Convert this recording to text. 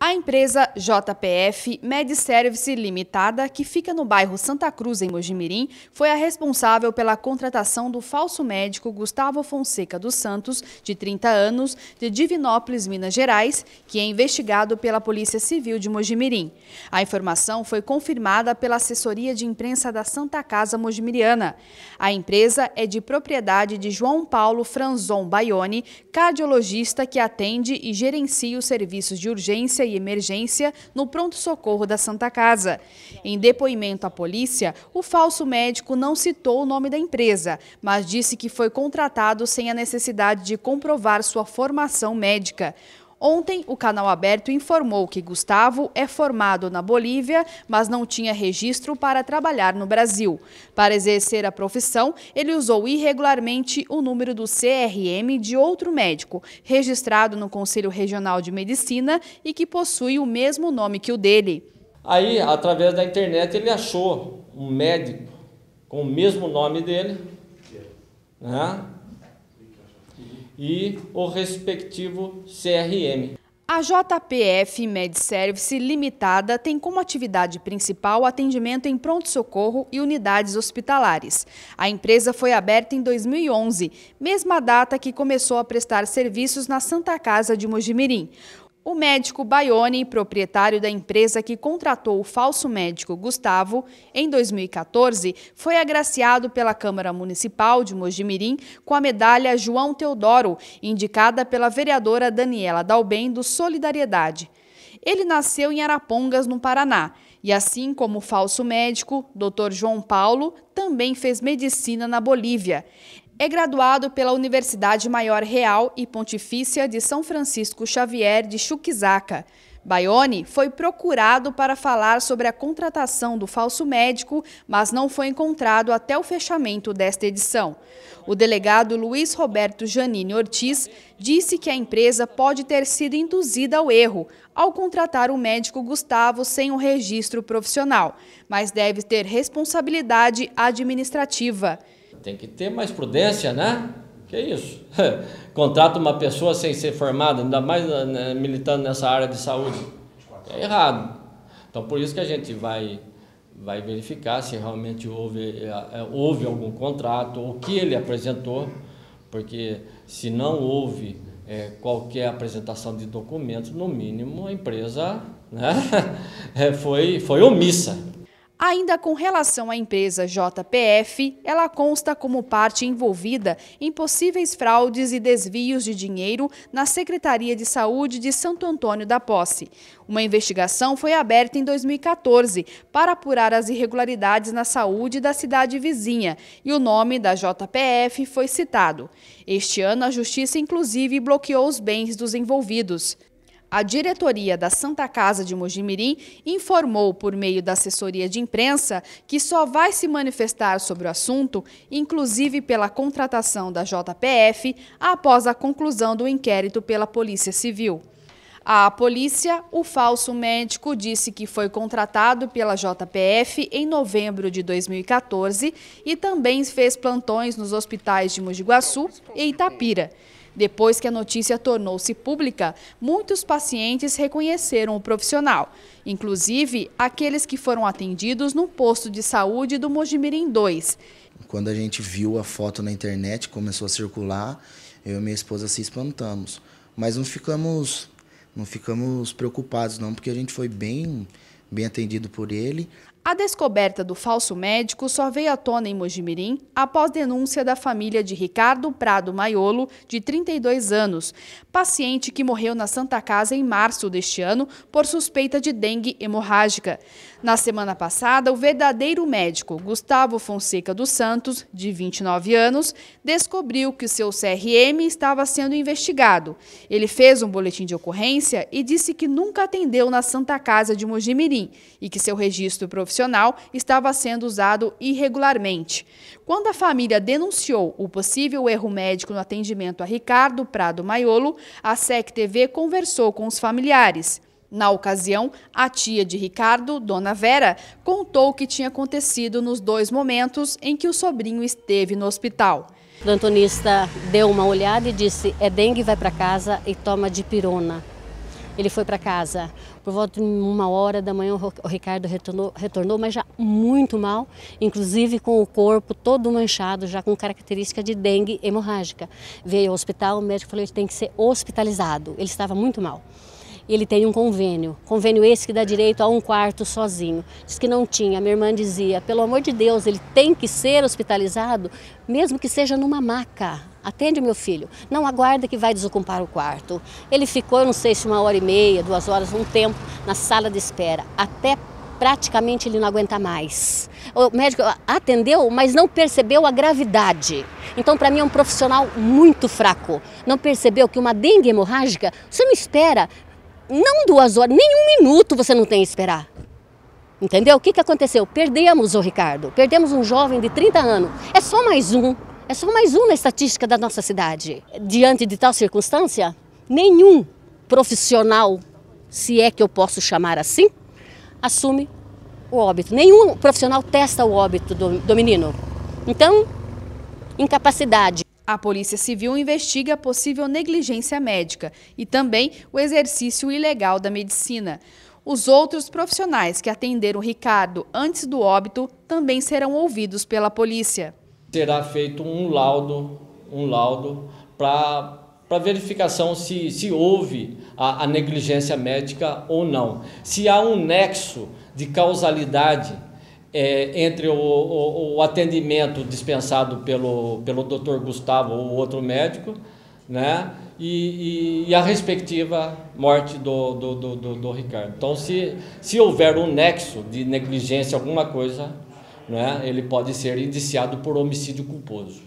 A empresa JPF MedService Limitada, que fica no bairro Santa Cruz, em Mojimirim, foi a responsável pela contratação do falso médico Gustavo Fonseca dos Santos, de 30 anos, de Divinópolis, Minas Gerais, que é investigado pela Polícia Civil de Mojimirim. A informação foi confirmada pela assessoria de imprensa da Santa Casa Mojimiriana. A empresa é de propriedade de João Paulo Franzon Baione, cardiologista que atende e gerencia os serviços de urgência e emergência no pronto-socorro da Santa Casa. Em depoimento à polícia, o falso médico não citou o nome da empresa, mas disse que foi contratado sem a necessidade de comprovar sua formação médica. Ontem, o canal aberto informou que Gustavo é formado na Bolívia, mas não tinha registro para trabalhar no Brasil. Para exercer a profissão, ele usou irregularmente o número do CRM de outro médico, registrado no Conselho Regional de Medicina e que possui o mesmo nome que o dele. Aí, através da internet, ele achou um médico com o mesmo nome dele, né? E o respectivo CRM. A JPF MedService Limitada tem como atividade principal atendimento em pronto-socorro e unidades hospitalares. A empresa foi aberta em 2011, mesma data que começou a prestar serviços na Santa Casa de Mojimirim. O médico Baione, proprietário da empresa que contratou o falso médico Gustavo, em 2014, foi agraciado pela Câmara Municipal de Mojimirim com a medalha João Teodoro, indicada pela vereadora Daniela Dalben do Solidariedade. Ele nasceu em Arapongas, no Paraná, e assim como o falso médico, Dr. João Paulo, também fez medicina na Bolívia. É graduado pela Universidade Maior Real e Pontifícia de São Francisco Xavier de Chuquisaca. Baione foi procurado para falar sobre a contratação do falso médico, mas não foi encontrado até o fechamento desta edição. O delegado Luiz Roberto Janine Ortiz disse que a empresa pode ter sido induzida ao erro ao contratar o médico Gustavo sem um registro profissional, mas deve ter responsabilidade administrativa. Tem que ter mais prudência, né? Que é isso? Contrata uma pessoa sem ser formada, ainda mais né, militando nessa área de saúde. É errado. Então, por isso que a gente vai, vai verificar se realmente houve, é, houve algum contrato, o que ele apresentou, porque se não houve é, qualquer apresentação de documentos, no mínimo a empresa né, é, foi, foi omissa. Ainda com relação à empresa JPF, ela consta como parte envolvida em possíveis fraudes e desvios de dinheiro na Secretaria de Saúde de Santo Antônio da Posse. Uma investigação foi aberta em 2014 para apurar as irregularidades na saúde da cidade vizinha e o nome da JPF foi citado. Este ano, a Justiça inclusive bloqueou os bens dos envolvidos. A diretoria da Santa Casa de Mojimirim informou por meio da assessoria de imprensa que só vai se manifestar sobre o assunto, inclusive pela contratação da JPF, após a conclusão do inquérito pela Polícia Civil. A polícia, o falso médico disse que foi contratado pela JPF em novembro de 2014 e também fez plantões nos hospitais de Mojiguaçu e Itapira. Depois que a notícia tornou-se pública, muitos pacientes reconheceram o profissional, inclusive aqueles que foram atendidos no posto de saúde do Mojimirim 2. Quando a gente viu a foto na internet, começou a circular, eu e minha esposa se espantamos. Mas não ficamos, não ficamos preocupados não, porque a gente foi bem, bem atendido por ele. A descoberta do falso médico só veio à tona em Mojimirim após denúncia da família de Ricardo Prado Maiolo, de 32 anos, paciente que morreu na Santa Casa em março deste ano por suspeita de dengue hemorrágica. Na semana passada, o verdadeiro médico Gustavo Fonseca dos Santos, de 29 anos, descobriu que seu CRM estava sendo investigado. Ele fez um boletim de ocorrência e disse que nunca atendeu na Santa Casa de Mojimirim e que seu registro profissional estava sendo usado irregularmente. Quando a família denunciou o possível erro médico no atendimento a Ricardo Prado Maiolo, a SEC TV conversou com os familiares. Na ocasião, a tia de Ricardo, Dona Vera, contou o que tinha acontecido nos dois momentos em que o sobrinho esteve no hospital. O plantonista deu uma olhada e disse: é dengue, vai para casa e toma de pirona. Ele foi para casa. Por volta de uma hora da manhã, o Ricardo retornou, retornou, mas já muito mal, inclusive com o corpo todo manchado, já com característica de dengue hemorrágica. Veio ao hospital, o médico falou que tem que ser hospitalizado. Ele estava muito mal ele tem um convênio. Convênio esse que dá direito a um quarto sozinho. Diz que não tinha. Minha irmã dizia: pelo amor de Deus, ele tem que ser hospitalizado, mesmo que seja numa maca. Atende meu filho. Não aguarda que vai desocupar o quarto. Ele ficou, não sei se uma hora e meia, duas horas, um tempo, na sala de espera, até praticamente ele não aguenta mais. O médico atendeu, mas não percebeu a gravidade. Então, para mim, é um profissional muito fraco. Não percebeu que uma dengue hemorrágica, você não espera não duas horas, nem um minuto você não tem que esperar. Entendeu? O que, que aconteceu? Perdemos o Ricardo, perdemos um jovem de 30 anos. É só mais um, é só mais um na estatística da nossa cidade. Diante de tal circunstância, nenhum profissional, se é que eu posso chamar assim, assume o óbito. Nenhum profissional testa o óbito do, do menino. Então, incapacidade. A Polícia Civil investiga possível negligência médica e também o exercício ilegal da medicina. Os outros profissionais que atenderam Ricardo antes do óbito também serão ouvidos pela polícia. Será feito um laudo, um laudo para para verificação se, se houve a, a negligência médica ou não. Se há um nexo de causalidade é, entre o, o, o, atendimento dispensado pelo, pelo Dr. Gustavo ou outro médico, né? E, e, e a respectiva morte do, do, do, do, do Ricardo. Então, se, se houver um nexo de negligência, alguma coisa, né, ele pode ser indiciado por homicídio culposo.